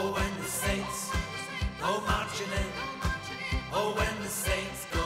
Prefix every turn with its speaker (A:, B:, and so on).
A: Oh, when the saints go marching in. Oh, when the saints go